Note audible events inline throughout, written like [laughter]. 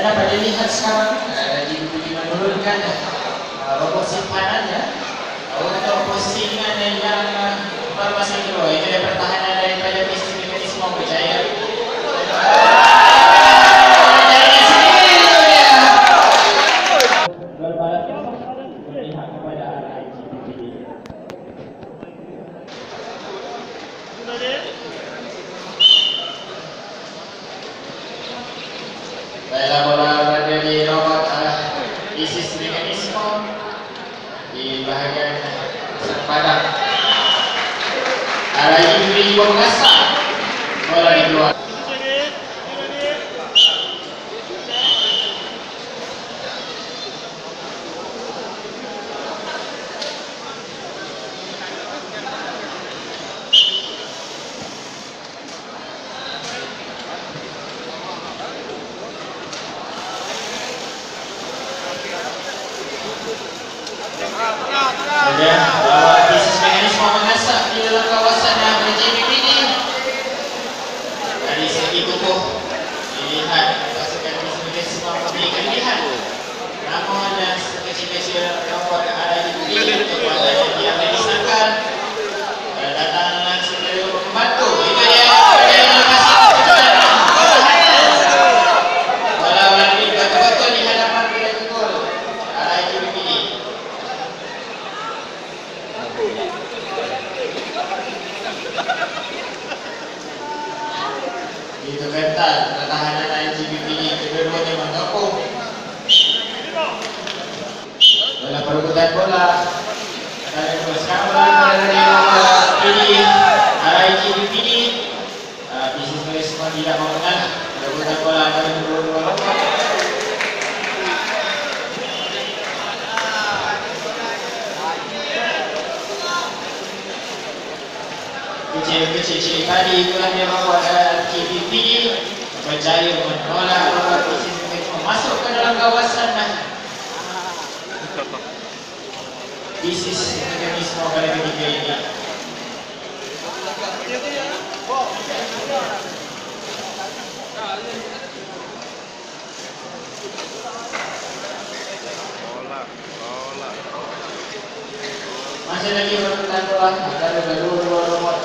Dan dapat dilihat sekarang uh, di menurunkan uh, robot simpanannya uh, untuk posingan yang uh, berpasang kedua itu dia pertahanan daripada mekanisme berjaya. Baiklah bola robot uh, ISIS mekanisme di bahagian pusat padang. Arah Ibri mengasah bola di luar. Kemudian uh, bisnis mekanisme mengasah di dalam kawasan yang berjimik ini dari segi tubuh dilihat pasukan bisnis mekanisme memiliki kelebihan namun uh, sekecil-kecil robot ada di sini kekuatan yang tidak boleh disangkal uh, datang langsung dari untuk membantu itu dia dia melepasi keputusan bola berlari betul-betul di hadapan bila gol arah itu begini Itu ketat pertahanan IGBP ini kedua-duanya mengepung. Perebutan bola. Dari bola. bola dari bola ini IGBP ini bisnis mereka semua tidak mau mengalah. Perebutan bola dari kedua-dua lompat. kecil-kecil cili tadi itulah dia membuat KBP berjaya menolak bisnis masuk ke dalam kawasan dan bisnis mekanisme pada ketika ini. Masih lagi bola antara kedua-dua robot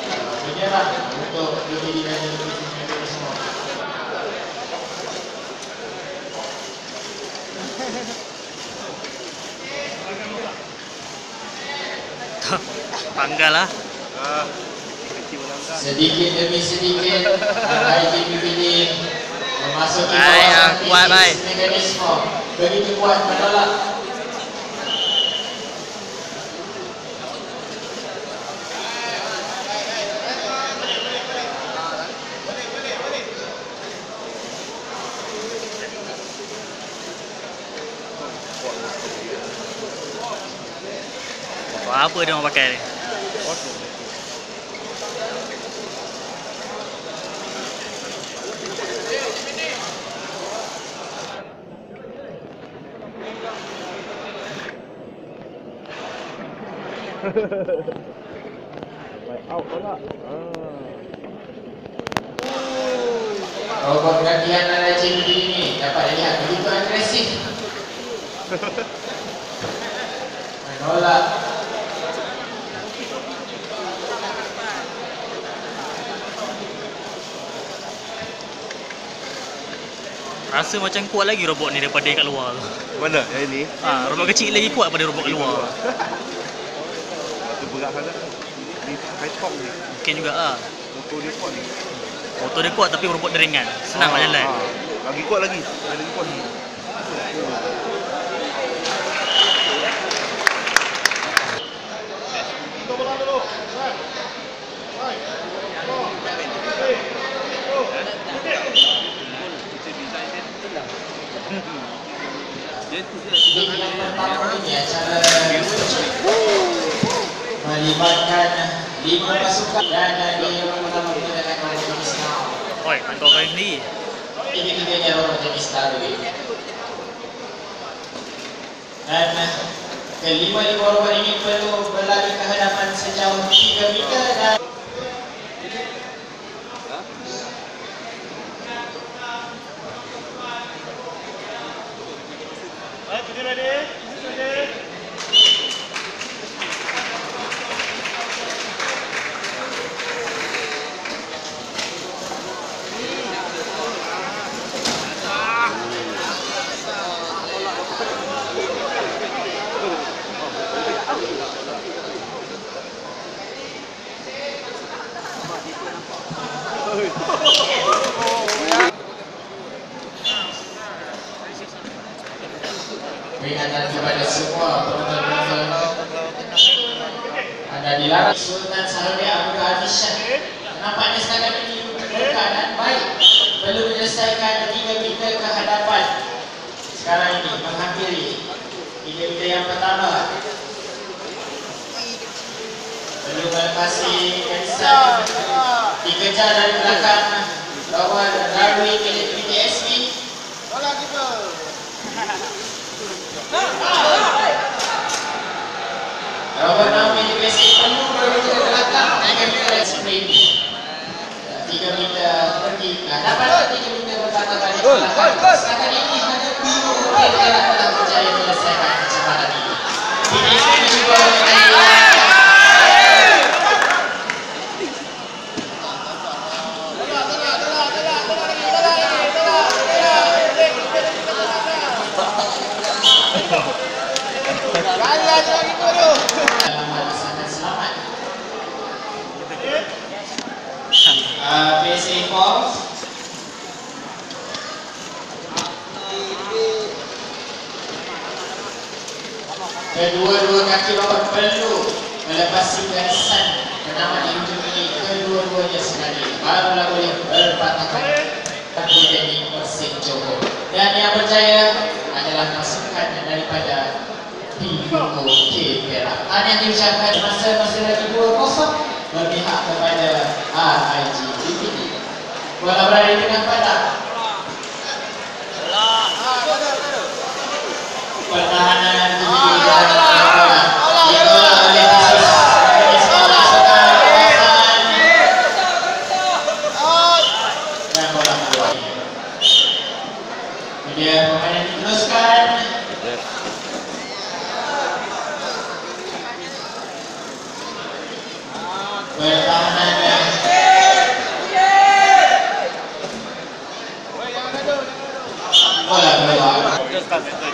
Uh, menyerah untuk lebih dikasih Tanggal lah. Ah, sedikit demi sedikit IGBP ini memasuki Baik, kawasan ah, kuat, baik. bisnis mekanisme begitu kuat menolak Wah, apa dia orang pakai ni? Baik, out tolak. Ah. Robot gantian IGBP ini dapat dilihat begitu agresif [laughs] menolak Rasa macam kuat lagi robot ni daripada kat luar tu. Mana? Yang ini? Ha, robot kecil lagi kuat daripada robot kat luar. [laughs] Itu berat sangat. Ni high top ni. Mungkin juga ah. Motor dia kuat ni. Motor dia kuat tapi robot dia ringan. Senang nak Ah, jalan. ah. Lagi kuat lagi. Lagi kuat ni. Ini acara melibatkan lima pasukan dan dia pertama menggunakan robot jenis now. Oi, kantong kau sendiri. Ini jenis ini. Dan kelima-lima ini perlu berlari ke hadapan sejauh 3 meter dan Peringatan kepada semua penonton-penonton. Anda dilarang Sultan Sahabi Abu Adishan Nampaknya setakat ini berkeadaan baik. Perlu menyelesaikan tiga meter ke hadapan Sekarang ini menghampiri Tiga meter yang pertama. Perlu melepasi Dikejar dari belakang. Lawan Darwin milik PTSB Lawan Naomi di basic penuh berada ke belakang Tiga meter sprint Tiga meter pergi. Nah, dapat tiga meter berkata balik ke belakang Setakat ini. Hanya biru yang telah berjaya menyelesaikan kecepatan ini PTSB mencuba mengenai Kedua-dua kaki bawah perlu melepasi garisan di ujung ini. Kedua-duanya sekali. Barulah boleh berpatahan kemudian di Persik Johor dan yang berjaya adalah pasukan daripada Piluko K Perak. Yang diucapkan masa-masa lagi 2-0 berpihak kepada RIG BPD Bola berada di tengah padang. Pertahanan está vendo aí,